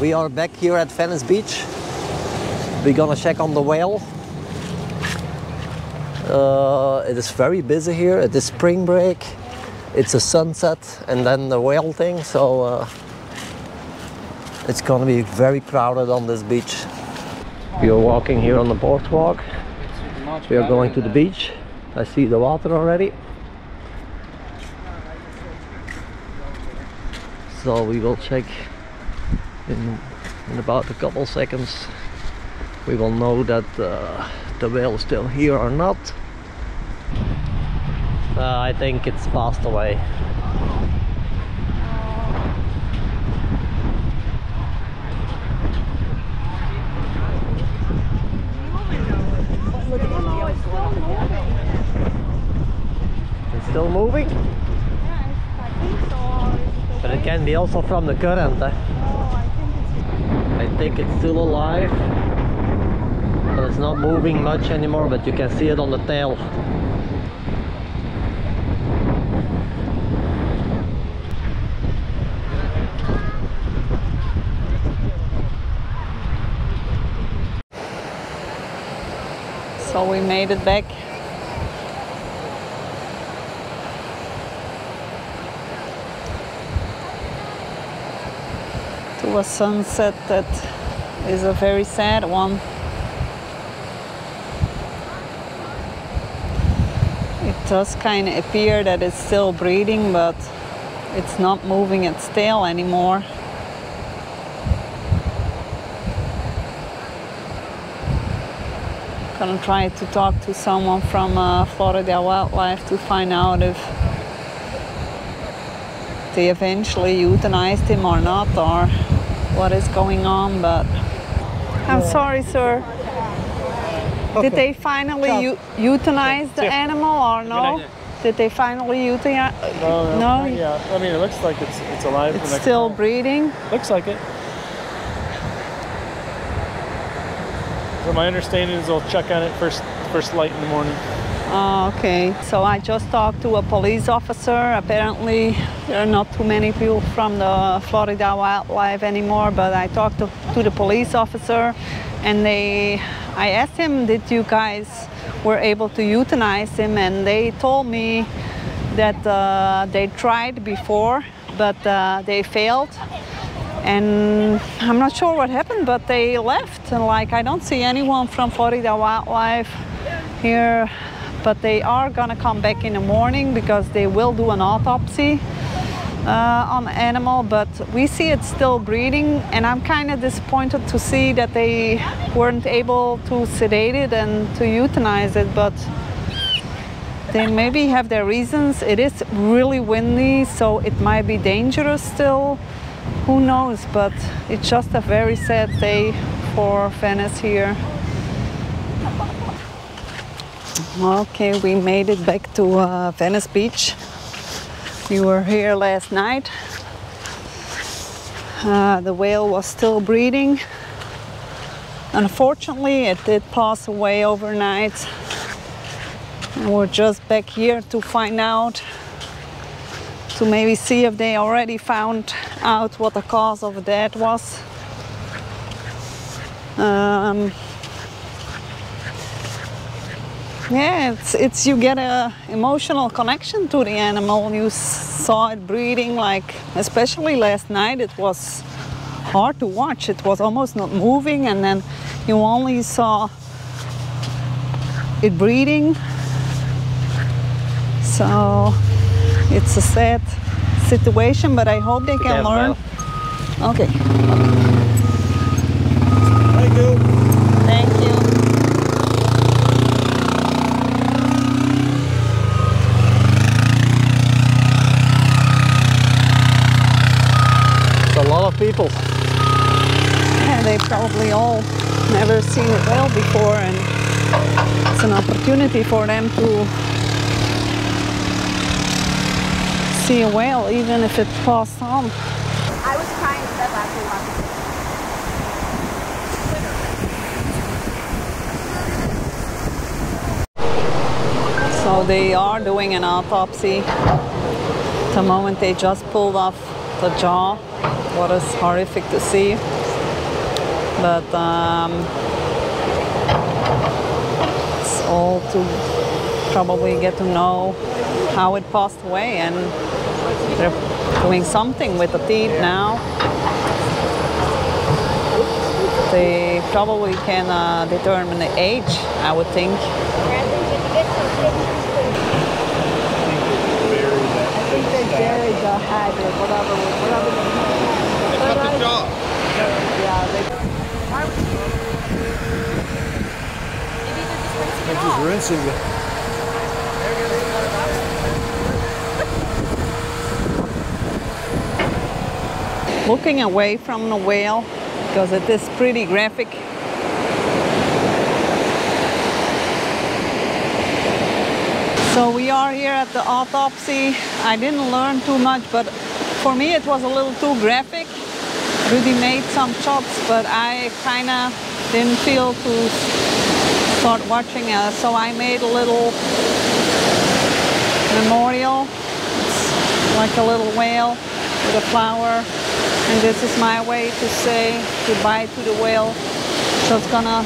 We are back here at Venice Beach. We're gonna check on the whale. Uh, it is very busy here. It is spring break. It's a sunset and then the whale thing. So uh, it's gonna be very crowded on this beach. We are walking here on the boardwalk. We are going to the beach. I see the water already. So we will check in, in about a couple seconds. We will know that uh, the whale is still here or not. Uh, I think it's passed away. It's still moving? But it can be also from the current. Eh? I think it's still alive. But it's not moving much anymore, but you can see it on the tail. So we made it back. To a sunset that is a very sad one. It does kind of appear that it's still breathing, but it's not moving its tail anymore. gonna try to talk to someone from uh, Florida Wildlife to find out if they eventually euthanized him or not or what is going on but I'm sorry sir did they finally eu- euthanize the animal or no did they finally euthanize No, No? Yeah, I mean, it looks like it's it's alive. it's still time. breathing looks like it. So my understanding is they'll check on it first first light in the morning. Oh, okay. So I just talked to a police officer. Apparently, there are not too many people from the Florida Wildlife anymore, but I talked to, to the police officer and they I asked him, "Did you guys were able to euthanize him?" And they told me that uh, they tried before, but uh, they failed and I'm not sure what happened, but they left. And like, I don't see anyone from Florida Wildlife here, but they are gonna come back in the morning because they will do an autopsy uh, on the animal. But we see it's still breeding, and I'm kind of disappointed to see that they weren't able to sedate it and to euthanize it. But they maybe have their reasons. It is really windy, so it might be dangerous still who knows but it's just a very sad day for Venice here okay we made it back to uh, Venice Beach. We were here last night. Uh, the whale was still breathing unfortunately it did pass away overnight. We're just back here to find out to maybe see if they already found out what the cause of death was. Um, yeah, it's, it's you get a emotional connection to the animal. You saw it breathing, like especially last night. It was hard to watch. It was almost not moving, and then you only saw it breathing. So it's a sad situation, but I hope they can learn. Okay, Thank you. thank you. It's a lot of people. Yeah, they probably all never seen a whale before, and it's an opportunity for them to see a whale, even if it passed on. I was trying to step back to. So they are doing an autopsy. The moment they just pulled off the jaw, what is horrific to see. but um, it's all to probably get to know how it passed away and they're doing something with the teeth now. They probably can uh, determine the age, I would think. They buried the hag or whatever, whatever. Cut the jaw. Yeah, they I'm just rinsing it. looking away from the whale because it is pretty graphic. So we are here at the autopsy. I didn't learn too much, but for me it was a little too graphic. Rudy made some shots, but I kind of didn't feel to start watching it. So I made a little memorial. It's like a little whale with a flower and this is my way to say goodbye to the whale. So it's gonna